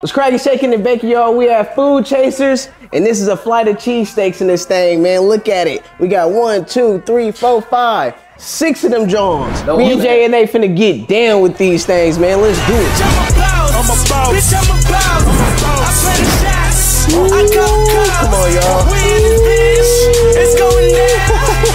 What's cracking, shaking, and baking, y'all? We have food chasers, and this is a flight of cheesesteaks in this thing, man. Look at it. We got one, two, three, four, five, six of them Johns. Me and J and A finna get down with these things, man. Let's do it. I'm a boss. Bitch, I'm a boss. I play the shots. I call calls. Come on, y'all. We in this bitch. It's going down.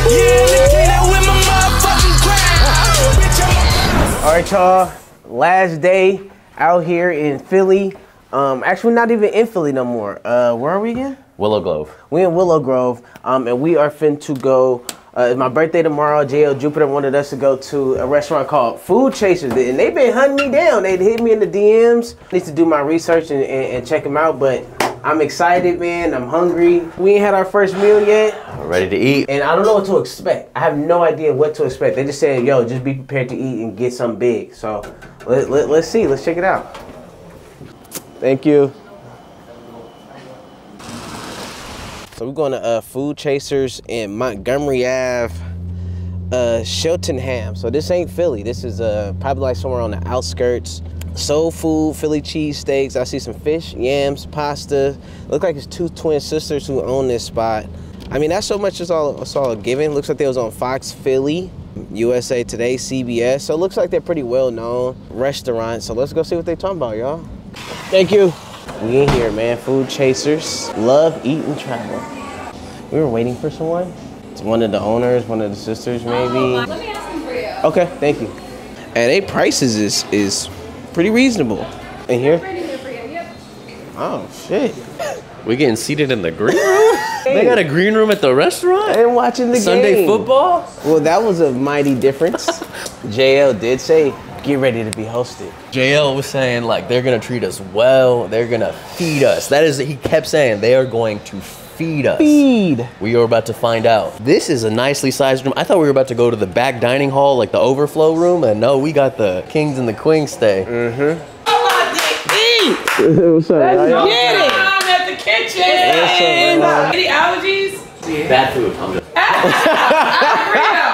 Yeah, look that with my motherfucking crown. Bitch, I'm a All right, y'all. Last day out here in Philly. Um, actually, not even in Philly no more. Uh, where are we again? Willow Grove. We in Willow Grove, um, and we are fin to go. Uh, it's my birthday tomorrow. JL Jupiter wanted us to go to a restaurant called Food Chasers, and they've been hunting me down. They hit me in the DMs. I need to do my research and, and, and check them out, but I'm excited, man. I'm hungry. We ain't had our first meal yet, We're ready to eat. and I don't know what to expect. I have no idea what to expect. They just said, "Yo, just be prepared to eat and get something big." So let, let, let's see. Let's check it out. Thank you. So we're going to uh, Food Chasers in Montgomery Ave, uh, Cheltenham. So this ain't Philly. This is uh, probably like somewhere on the outskirts. Soul food, Philly cheesesteaks. I see some fish, yams, pasta. Look like it's two twin sisters who own this spot. I mean, that's so much is all, it's all a given. Looks like they was on Fox Philly, USA Today, CBS. So it looks like they're pretty well known restaurant. So let's go see what they talking about, y'all. Thank you. We in here, man. Food chasers. Love, eat, and travel. We were waiting for someone. It's one of the owners, one of the sisters, oh, maybe. Let me ask them for you. Okay, thank you. And they prices is is pretty reasonable. In here? Ready here for you. Yep. Oh shit. We're getting seated in the green room? they got a green room at the restaurant? And watching the Sunday game. football? Well, that was a mighty difference. JL did say, get ready to be hosted. JL was saying like they're gonna treat us well, they're gonna feed us. That is he kept saying they are going to feed us. Feed. We are about to find out. This is a nicely sized room. I thought we were about to go to the back dining hall, like the overflow room, and no, we got the kings and the queens stay. mhm What's up? right? Get it! I'm at the kitchen. What's up. Any allergies? Bad food. I'm just-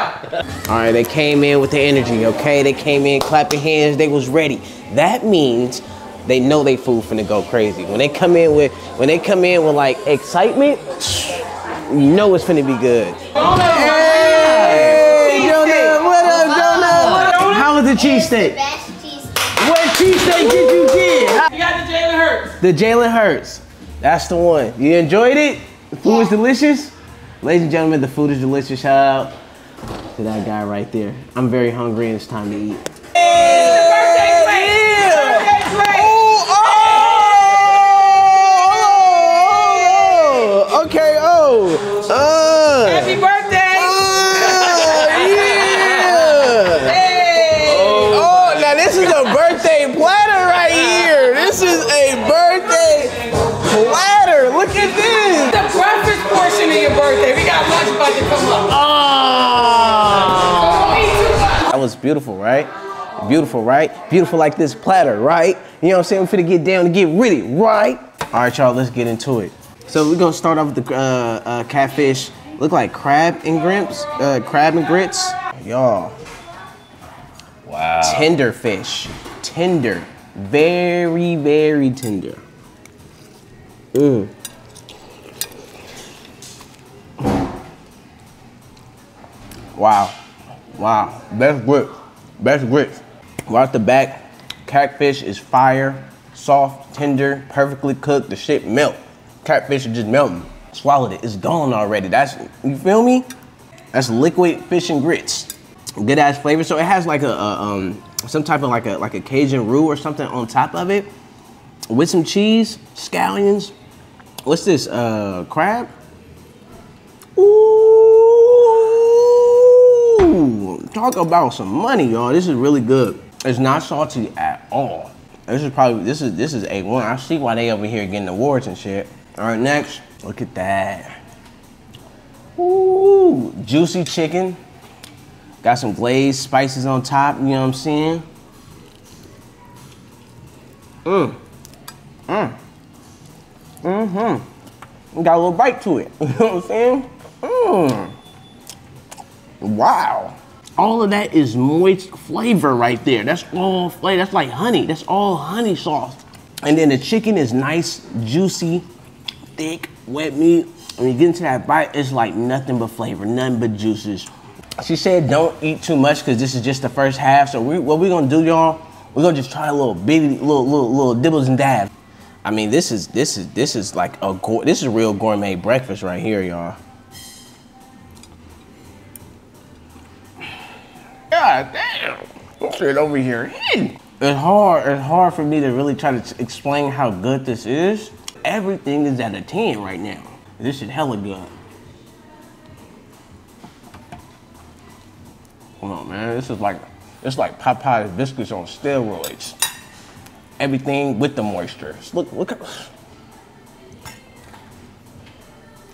All right, they came in with the energy, okay? They came in clapping hands, they was ready. That means they know they food finna go crazy. When they come in with when they come in with like excitement, you know it's finna be good. Hey, Jonah, what up, Jonah? How was the cheesesteak? Best cheese. What cheesesteak did you get? How- You got the Jalen Hurts. The Jalen Hurts. That's the one. You enjoyed it? The food was delicious? Ladies and gentlemen, the food is delicious. Shout out to that guy right there. I'm very hungry and it's time to eat. Birthday plate. Birthday plate. Oh, okay, oh. Beautiful, right? Beautiful, right? Beautiful like this platter, right? You know what I'm saying? We're finna get down and get really, right? All right, y'all, let's get into it. So we're gonna start off with the uh, uh, catfish. Look like crab and grits, uh, crab and grits. Y'all, Wow. tender fish, tender, very, very tender. Mm. Wow, wow, best grits, best grits. Right off the back, catfish is fire, soft, tender, perfectly cooked. The shit melt. Catfish is just melting. Swallowed it, it's gone already. That's you feel me? That's liquid fish and grits. Good ass flavor. So it has like a, a um some type of like a like a Cajun roux or something on top of it with some cheese, scallions. What's this? Uh, crab. Ooh, talk about some money, y'all. This is really good. It's not salty at all. This is probably this is this is a one. I see why they over here getting awards and shit. All right, next, look at that. Ooh, juicy chicken. Got some glazed spices on top. You know what I'm saying? Mmm. Mmm. Mm-hmm. Got a little bite to it. You know what I'm saying? Mmm. Wow. All of that is moist flavor right there. That's all flavor. That's like honey. That's all honey sauce. And then the chicken is nice, juicy, thick, wet meat. When you get into that bite, it's like nothing but flavor, nothing but juices. She said don't eat too much because this is just the first half. So we, what we're gonna do, y'all, we're gonna just try a little bitty, little, little, little dibbles and dabs. I mean, this is this is this is like a this is real gourmet breakfast right here, y'all. Damn, over here. It's hard. It's hard for me to really try to explain how good this is. Everything is at a ten right now. This is hella good. Come on, man. This is like it's like Popeye's biscuits on steroids. Everything with the moisture. Look, look at.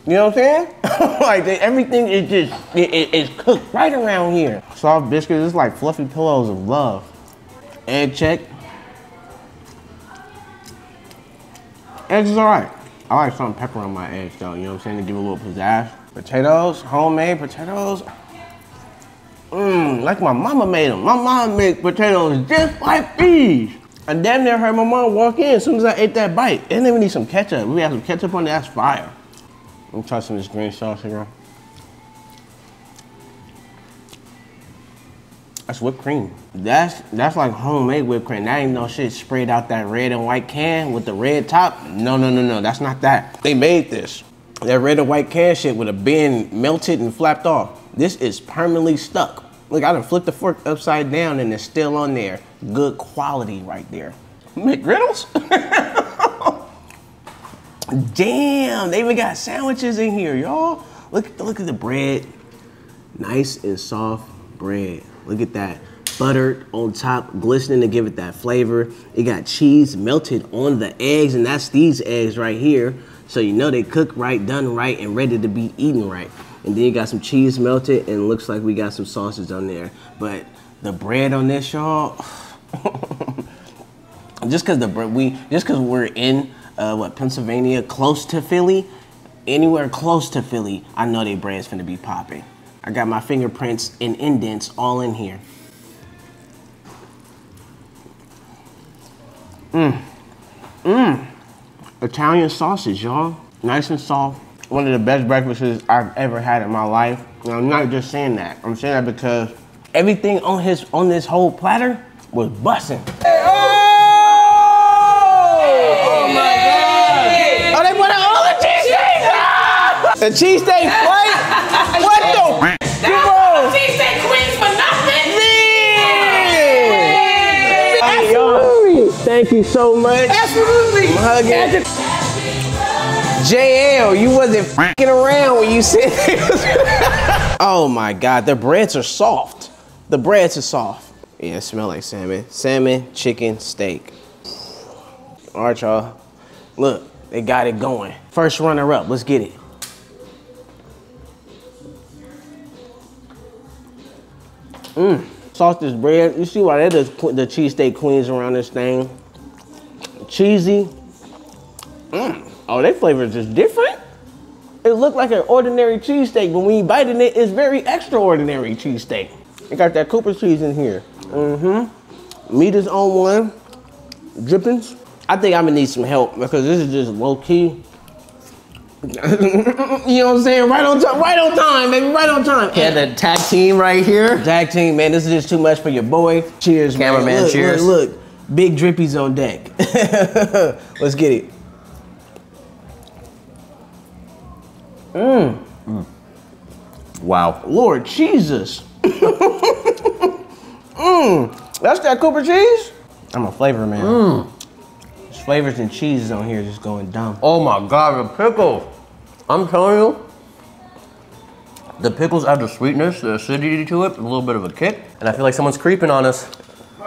You know what I'm saying? like everything is just it, it- it's cooked right around here. Soft biscuits, it's like fluffy pillows of love. Egg check. Eggs is alright. I like some pepper on my eggs though, you know what I'm saying? To give a little pizzazz. Potatoes, homemade potatoes. Mmm, like my mama made them. My mom made potatoes just like these. I damn near heard my mom walk in as soon as I ate that bite. And then we need some ketchup. We have some ketchup on there, that's fire. Some of this green sauce here. That's whipped cream. That's that's like homemade whipped cream. That ain't no shit sprayed out that red and white can with the red top. No, no, no, no. That's not that. They made this. That red and white can shit would have been melted and flapped off. This is permanently stuck. Look, I done flipped the fork upside down and it's still on there. Good quality right there. McGriddles? Damn, they even got sandwiches in here, y'all. Look, look at the bread. Nice and soft bread. Look at that. Buttered on top, glistening to give it that flavor. It got cheese melted on the eggs, and that's these eggs right here. So you know they cook right, done right, and ready to be eaten right. And then you got some cheese melted, and looks like we got some sausage on there. But the bread on this, y'all, just because the bread, we just because we're in uh, what Pennsylvania, close to Philly, anywhere close to Philly, I know they bread's finna be popping. I got my fingerprints and indents all in here. Mmm, mmm, Italian sausage, y'all, nice and soft. One of the best breakfasts I've ever had in my life. And I'm not just saying that. I'm saying that because everything on his on this whole platter was busting. The cheesesteak plate? what the? Come on! Cheesesteak queens for nothing. Hey, y'all, Thank you so much. Absolutely. I'm hugging. JL, you wasn't fing around when you said Oh my God, the breads are soft. The breads are soft. Yeah, it smell like salmon. Salmon, chicken, steak. All right, y'all. Look, they got it going. First runner up, let's get it. Mmm, sausage bread. You see why that does put the cheesesteak queens around this thing? Cheesy. Mmm. Oh, their flavor is just different. It looked like an ordinary cheesesteak, but when you bite in it, it's very extraordinary cheesesteak. It got that Cooper cheese in here. Mm-hmm. Meat is on one. Drippings. I think I'm gonna need some help because this is just low key. you know what I'm saying? Right on time, right on time, baby, right on time. Yeah, the tag team right here. Tag team, man, this is just too much for your boy. Cheers, man. Cameraman, Look, cheers. Look, look, big drippies on deck. Let's get it. Mmm. Wow. Lord Jesus. Mmm, that's that Cooper cheese? I'm a flavor man. There's flavors and cheeses on here just going dumb. Oh my god, the pickles. I'm telling you, the pickles add the sweetness, the acidity to it, a little bit of a kick, and I feel like someone's creeping on us. Oh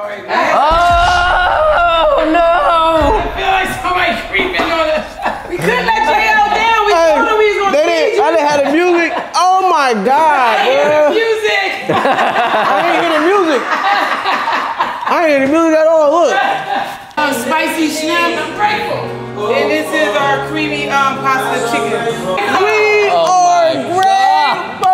no! I feel like somebody creeping on us. We couldn't let JL down. We Hey, told him we was gonna they feed you. I didn't have the music. Oh my God, bro. Music. I didn't hear the music. I didn't hear the music at all. Look. Creamy um, pasta chicken. We are grateful.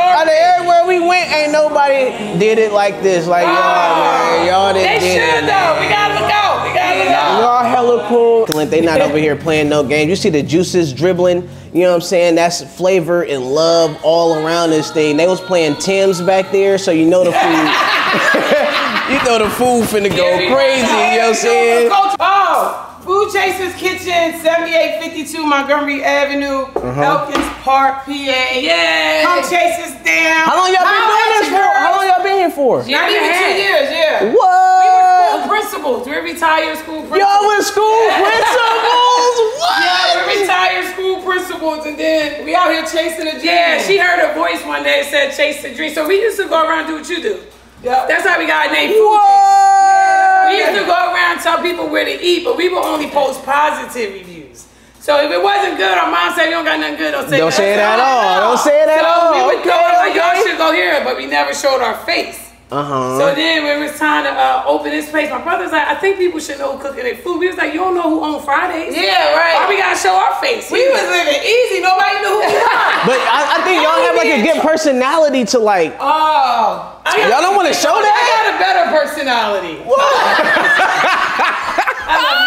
Out of everywhere we went, ain't nobody did it like this. Like y'all, man. Y'all didn't did should it. though. We gotta look out. We gotta Y'all hella cool. Clint, they not over here playing no games. You see the juices dribbling. You know what I'm saying? That's flavor and love all around this thing. They was playing Tim's back there, so you know the food. you know the food finna go crazy. You know what I'm saying? Oh, Food Chasers Kitchen, 7852 Montgomery Avenue, uh-huh. Elkins Park, PA. Yeah. Come chase us down. How long y'all been Holla doing this for? How long y'all been here for? Not even two years, yeah. We were What? school principals. We're retired school principals. Y'all went school principals? What? Yeah, we're retired school principals, and then we out here chasing a dream. Yeah, she heard a voice one day that said chase the dream. So we used to go around and do what you do. Yeah. That's how we got our name Food Chasers. We used to go around and tell people where to eat, but we would only post positive reviews. So if it wasn't good, our mom said you don't got nothing good, don't say Don't that. say it at all. Don't say it at so all. we would go Okay, y'all should go here, but we never showed our face. Uh-huh. So then when it was time to uh, open this place, my brother's like, I think people should know who cooking their food. We was like, you don't know who on Fridays. Yeah, right. Why we gotta show our face? We was living easy. Nobody knew who we were. But I, I think y'all have like a good personality to like. Oh. I Y'all don't wanna show that? I got a better personality.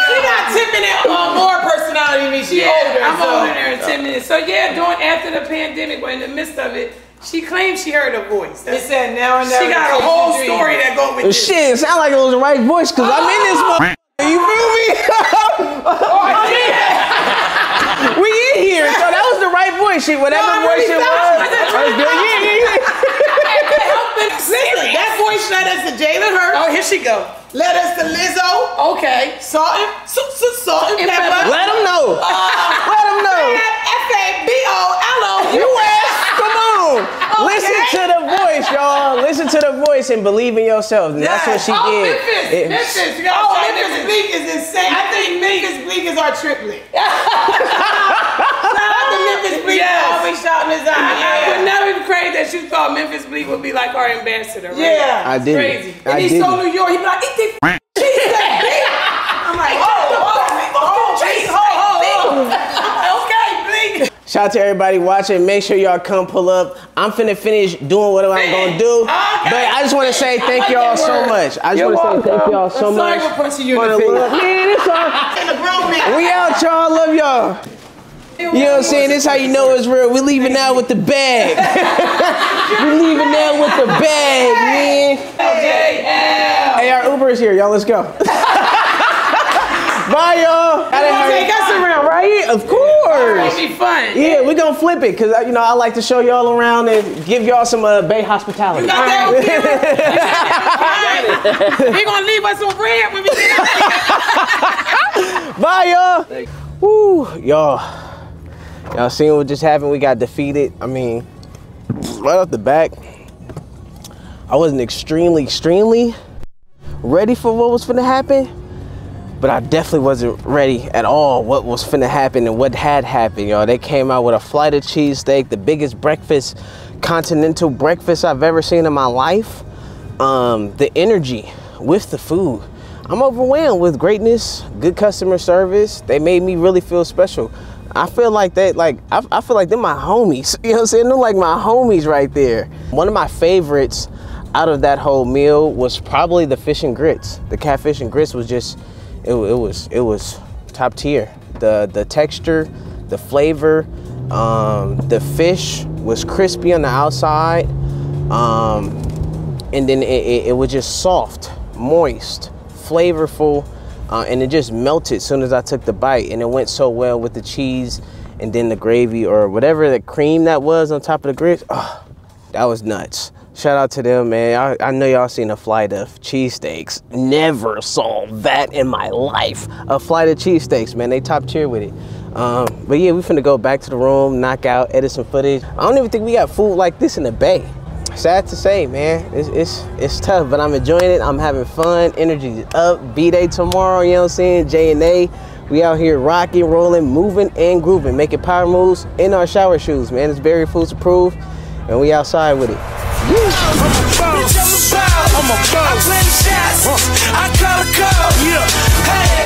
She got 10 minutes uh, more personality than me. She older. I'm so- older than her in 10 minutes. So yeah, during after the pandemic, we're in the midst of it. She claimed she heard a voice. It said now and never She got a whole dream. story that go with this. Shit, it sound like it was the right voice because I'm in this mother. You feel me? Oh, yeah. we in here, so that was the right voice. Shit, whatever No, voice really it was. it was that was good. Yeah, yeah, yeah. Listen, that voice led us to Jalen Hurts. Oh, here she go. Led us to Lizzo. Okay. Salt and, so, so, salt and And pepper. pepper. Let them know. Uh, Let them know. F-A-B-O-L-O. U.S. Listen to the voice, y'all. Listen to the voice and believe in yourself. And that's what she Oh, did. Memphis. It- Memphis. You gotta Oh, Memphis Memphis Bleek is insane. I think Memphis Bleek is our triplet. Shout out to Memphis Bleek Yes. always shouting his I, I would never be crazy that you thought Memphis Bleek would be like our ambassador. Right? Yeah. I did. Crazy. And I he's did. so New York, He'd be like, eat this cheesesteak, bitch. I'm like, oh, oh, oh, cheese, oh, oh, oh. Okay, Bleek. Shout out to everybody watching. Make sure y'all come pull up. I'm finna finish doing what I'm gonna do. Okay. But I just wanna say thank like y'all that so much. I just You're wanna say thank y'all so I'm sorry much. for punching you in for the the face. Man, it's all. And the grown man. We out, y'all. Love y'all. You know what I'm saying? This how you know it's real. We leaving now with the bag. we leaving now with the bag, man. Hey, our Uber is here, y'all. Let's go. Bye, y'all. Take us around, right? Of course. It'd be fun. Yeah, we're gonna flip it because you know I like to show y'all around and give y'all some uh, Bay hospitality. Got that on camera? Gonna leave us some bread when we get out. Bye, y'all. Woo, y'all. Y'all seen what just happened? We got defeated. I mean, right off the back, I wasn't extremely, extremely ready for what was going to happen. But I definitely wasn't ready at all what was finna happen and what had happened, y'all. They came out with a flight of cheesesteak, the biggest breakfast, continental breakfast I've ever seen in my life. Um, the energy with the food. I'm overwhelmed with greatness, good customer service. They made me really feel special. I feel like they like I, I feel like they're my homies. You know what I'm saying? They're like my homies right there. One of my favorites out of that whole meal was probably the fish and grits. The catfish and grits was just it, it was it was top tier. The the texture, the flavor, um, the fish was crispy on the outside, um, and then it, it, it was just soft, moist, flavorful, uh, and it just melted as soon as I took the bite, and it went so well with the cheese and then the gravy or whatever the cream that was on top of the grits. Oh, that was nuts. Shout out to them, man. I, I know y'all seen a flight of cheesesteaks. Never saw that in my life. A flight of cheesesteaks, man. They top tier with it. Um, but yeah, we finna go back to the room, knock out, edit some footage. I don't even think we got food like this in the bay. Sad to say, man. It's it's it's tough, but I'm enjoying it. I'm having fun. Energy's up. B-Day tomorrow, you know what I'm saying? J and A. We out here rocking, rolling, moving, and grooving, making power moves in our shower shoes, man. It's BayAreaFoodz approved, and we outside with it. Bitch, I'm a boss. I'm a boss. I the shots. I call a call. Yeah. Hey.